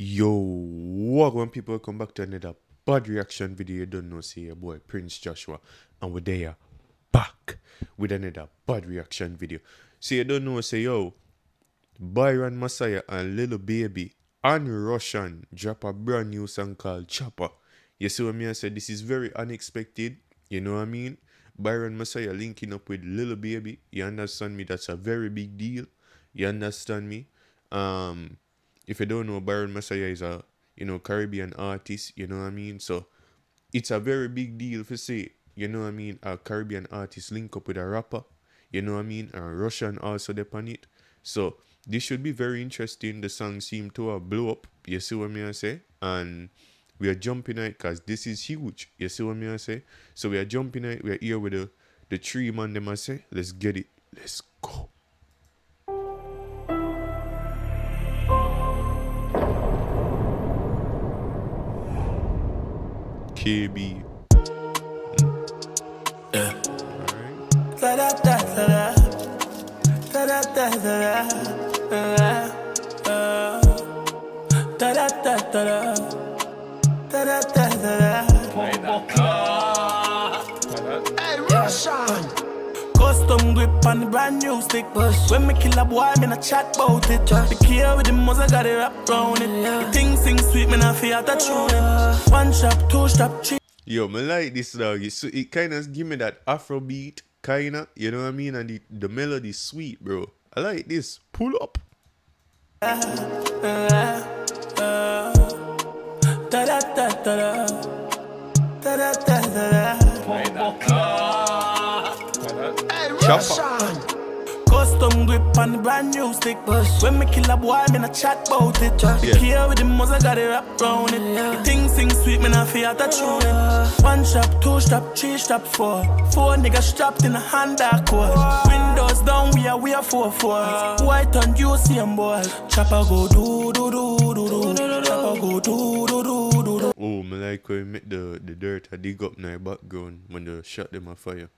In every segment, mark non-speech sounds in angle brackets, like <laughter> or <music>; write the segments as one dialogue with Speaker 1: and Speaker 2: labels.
Speaker 1: Yo, what when people come back to another bad reaction video, you don't know, say your boy Prince Joshua, and we're there back with another bad reaction video. So you don't know, say yo, Byron Messia and Lil Baby and Rvssian drop a brand new song called Choppa. You see what I mean? I said this is very unexpected. You know what I mean? Byron Messia linking up with Lil Baby. You understand me? That's a very big deal. You understand me? Um, if you don't know, Byron Messia is a you know Caribbean artist. You know what I mean? So it's a very big deal for say. You know what I mean? A Caribbean artist link up with a rapper. You know what I mean? A Rvssian also depend it. So this should be very interesting. The song seemed to have blow up. You see what me I say? And we are jumping it because this is huge. You see what me I say? So we are jumping it. We are here with the the three man them I say. Let's get it. Let's go.
Speaker 2: Da da.
Speaker 3: Hey, Rvssian!
Speaker 2: Custom grip on the brand new stick. When me kill a boy, me not chat about it. The key with the muzzle got it wrapped round it. The thing sing sweet, me not feel that tuning. One shot, two shot, three.
Speaker 1: Yo, me like this dog. It, so it kind of give me that Afro beat, kinda. You know what I mean? And the, the melody sweet, bro. I like this. Pull up.
Speaker 2: Da da da da da. Da
Speaker 1: Chopper.
Speaker 2: Custom grip on the brand new stick. When me kill a boy, me not chat about it. The
Speaker 1: Yeah.
Speaker 2: key with the muzzle got it wrapped round it. The thing sing sweet, me not feel that tuning. One strap, two strap, three strap, four. Four niggas strapped in a hand cord. Windows down, we are we are four four. White on you see 'em boy. Chopper go do do do do do. Chopper go do do do do do.
Speaker 1: Oh, me like how you make the, the dirt I dig up in the background when they shot them on fire.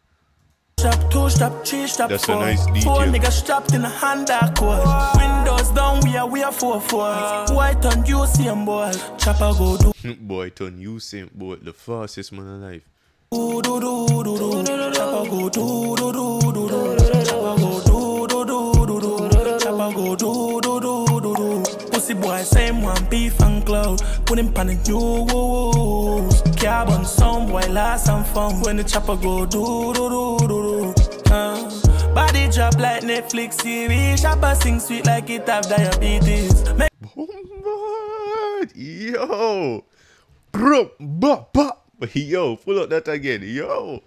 Speaker 2: Strap, two strap, three strap,
Speaker 1: That's a nice detail.
Speaker 2: Four niggas strapped in a hand cord. Windows down, we are we are four four. White on you see 'em boy. Chopper go do
Speaker 1: Boy, turn Usain Bolt the fastest man alive.
Speaker 2: do do do do do. Chopper go do do do do do. Chopper go do do do do do. Chopper go do do do do do. Pussy boy same one beef and cloud. Put him pan it new. Carbon boy last and found. When the chopper go do do do do do. Uh, body drop like Netflix series. Chopper sing sweet like it have diabetes. Make
Speaker 1: Bombard! Yo! Bro, ba, ba. Yo, pull up that again. Yo!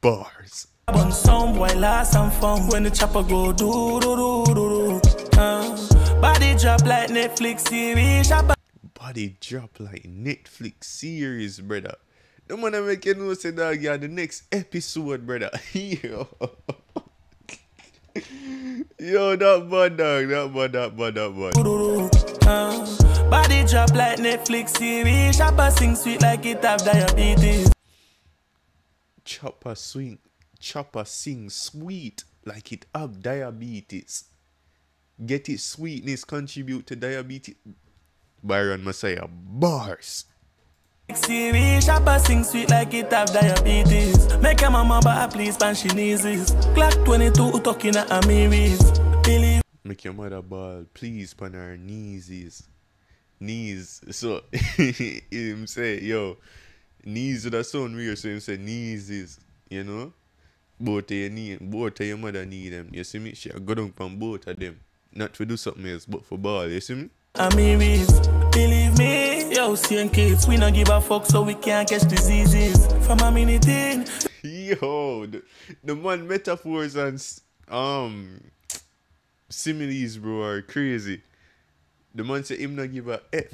Speaker 1: Bars.
Speaker 2: Carbon sound boy last and found. When the chopper go do do do do do. Uh, body drop like Netflix series. Chopper
Speaker 1: Body drop like Netflix series, brother. The man I make you know say dog, yeah, the next episode, brother. <laughs> Yo. Yo, that bad dog, that bad, that bad, that bad.
Speaker 2: Uh, body drop like Netflix series. Chopper sing sweet like it have diabetes.
Speaker 1: Chopper swing, chopper sing sweet like it have diabetes. Get it sweetness contribute to diabetes. Byron Messia bars.
Speaker 2: Series, chopper sing sweet like it have diabetes. Make a mama but please pan she knees. Clock 22 talking at Amiris. Believe
Speaker 1: Make your mother ball, please, pan her knees. Knees. So <laughs> him say, yo, knees that sound weird, so him say knees is, you know? Both of your knee, both of your mother need them. You see me? She a go down from both of them. Not to do something else, but for ball, you see me?
Speaker 2: Amiris. Believe me, yo, seeing kids, we not give a fuck so we can't catch diseases. From a minute in,
Speaker 1: Yo, the, the man metaphors and um similes, bro, are crazy. The man say him not give a F.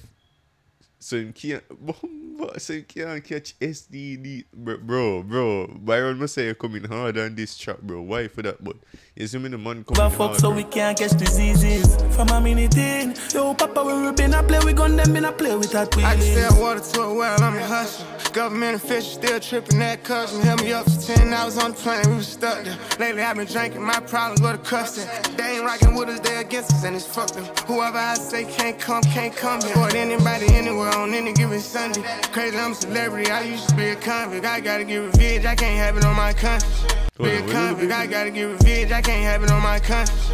Speaker 1: So him can't, <laughs> so him can't catch STD, bro, bro, bro. Byron must say you're coming hard on this track, bro. Why for that? But you see me the man coming
Speaker 2: But fuck
Speaker 1: hard.
Speaker 2: so
Speaker 1: bro.
Speaker 2: we can't catch diseases From a minute in Yo papa when we been a play We gun them been a play with that
Speaker 4: I can
Speaker 2: wheelie
Speaker 4: sell water to a well, I'm a hustler. Government officials still tripping that custom. Held me up for 10 hours on the plane, we was stuck there. Lately I've been drinking, my problems go to custody. They ain't rocking with us, they against us, and it's fucked them. Whoever I say can't come, can't come here. Or anybody anywhere on any given Sunday. Crazy, I'm a celebrity, I used to be a convict. I gotta get revenge, I can't have it on my conscience. Be a convict, I gotta get revenge, I can't have it on my conscience.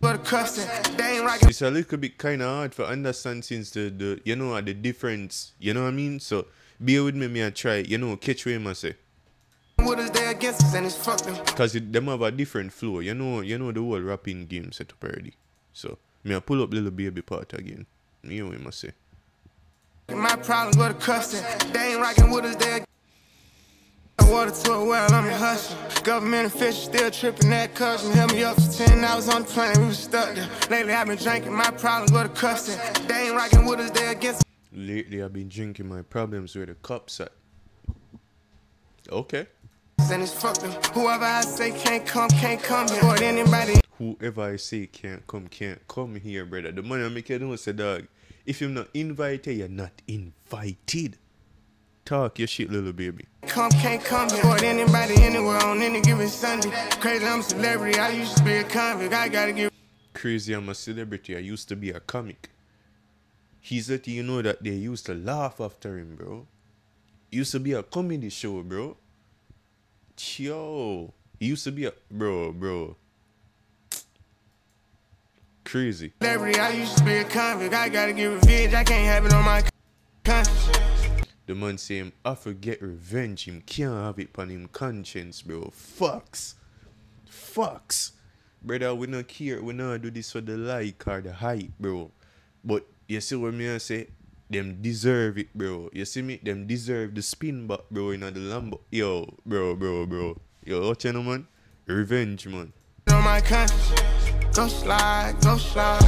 Speaker 4: Go to custody, they ain't rocking.
Speaker 1: It's a little bit kind of hard for understand since the, the you know the difference. You know what I mean? So bear with me, me and try. You know, catch what him I say.
Speaker 4: With us, they against us, and it's fucked them.
Speaker 1: Cause it, them have a different flow. You know, you know the whole rapping game set up already. So me I pull up Lil Baby part again. Me hear what I say.
Speaker 4: My problems go to custody. They ain't rocking with us, they Water to a well, I'm a hustler. Government officials still tripping that custom. Held me up for 10 hours on the plane, we was stuck there. Lately I've been drinking, my problems with the custody. They ain't rocking with us, they against
Speaker 1: Lately I've been drinking my problems with the cops at. Okay.
Speaker 4: and it's. Whoever I say can't come, can't come here. Or anybody
Speaker 1: Whoever I say can't come, can't come here, brother. The money I make you know say dog. If you're not invited, you're not invited. Talk your shit, Lil Baby.
Speaker 4: come, can't come here. Or anybody anywhere on any given Sunday. Crazy, I'm a celebrity, I used to be a convict. I gotta get
Speaker 1: Crazy, I'm a celebrity. I used to be a comic. He's that you know that they used to laugh after him, bro. Used to be a comedy show, bro. Yo, used to be a bro, bro. Crazy.
Speaker 4: I used to be a convict. I gotta get revenge, I can't have it on my conscience.
Speaker 1: The man say him, I forget revenge. Him can't have it on him conscience, bro. Fucks. Fucks. Brother, we not care. We not do this for the like or the hype, bro. But you see what me I say? Them deserve it, bro. You see me? Them deserve the spin back, bro, in the Lambo. Yo, bro, bro, bro. Yo, what you know, man? Revenge, man.
Speaker 4: on my conscience. Go slide, go slide.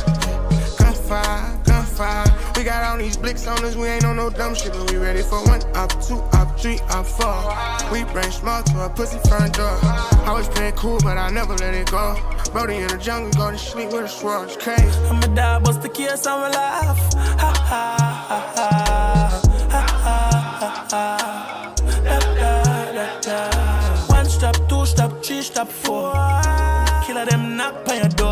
Speaker 4: Gunfire, gunfire. We got all these blicks on us, we ain't on no dumb shit, but we ready for one up, two up, three up, four. We bring small to a pussy front door. I was playing cool, but I never let it go. Brody in the jungle, go to sleep with a it's crazy.
Speaker 2: I'm a dog, bust the and we laugh. Ha ha ha ha. Ha ha ha ha. Da da da da. One stop, two stop, three stop, four. Killer them knock on your door.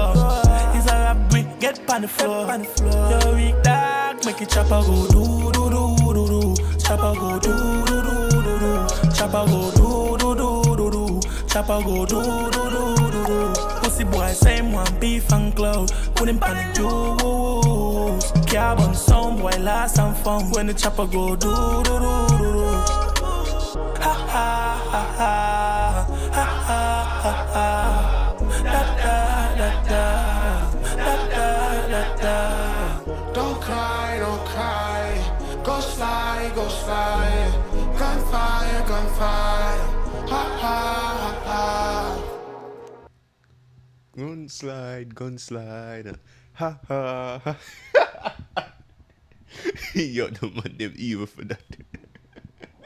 Speaker 2: A robbery, get on the floor. Yo, weak dog, make it chopper go do do do do do. Chopper go do do do do do. Chopper go do do do do do. Chopper go do do do do do. Pussy boy, same one beef and cloud. Put him on the juice. Carbon sound boy, last and found. When the chopper go do do do do do. Ha ha ha ha. Ha ha ha ha.
Speaker 4: Cry, don't cry. Go slide, go slide. Gunfire, gunfire. Ha ha ha ha.
Speaker 1: Gun slide, gun slide. Ha ha ha. <laughs> yo, the man them evil for that.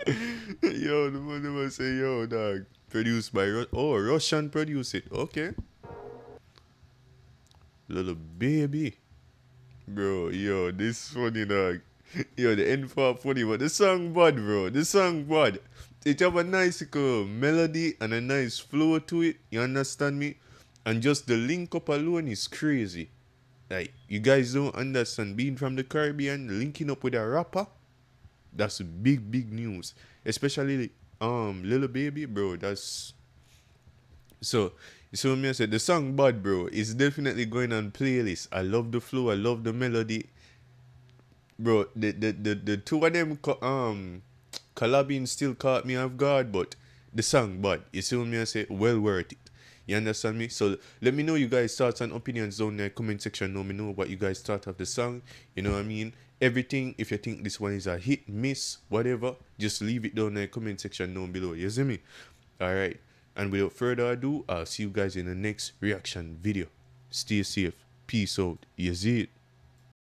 Speaker 1: <laughs> yo, the man them say, yo, dog. Produced by Ru- oh Rvssian produce it. Okay. Lil Baby. Bro, yo, this funny dog. Yo, the end part funny, but the song bad, bro. The song bad. It have a nice uh, melody and a nice flow to it. You understand me? And just the link up alone is crazy. Like you guys don't understand. Being from the Caribbean, linking up with a rapper, that's big, big news. Especially um Lil Baby, bro. That's so, so me I said the song "Bad Bro" is definitely going on playlist. I love the flow. I love the melody, bro. The the the, the two of them um collabing still caught me off guard, but the song "Bad." You see what me I say? Well worth it. You understand me? So let me know you guys' thoughts and opinions down in the comment section. Let me know what you guys thought of the song. You know what I mean? Everything. If you think this one is a hit, miss, whatever, just leave it down in the comment section down below. You see me? All right. And without further ado, I'll see you guys in the next reaction video. Stay safe. Peace out. It?